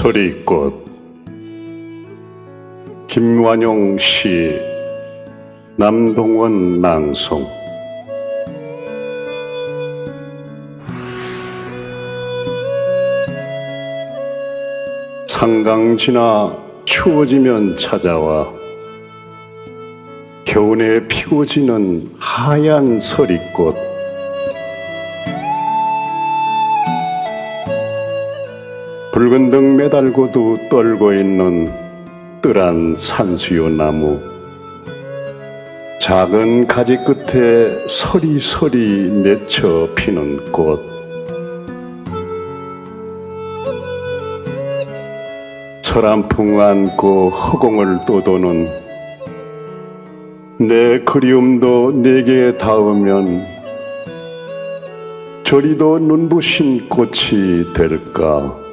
서리꽃 김완용 시 남동원 낭송. 상강 지나 추워지면 찾아와 겨우내 피고 지는 하얀 서리꽃 붉은 등 매달고도 떨고 있는 뜰한 산수유 나무. 작은 가지 끝에 서리서리 맺혀 피는 꽃. 서란풍 안고 허공을 떠도는 내 그리움도 내게 닿으면 저리도 눈부신 꽃이 될까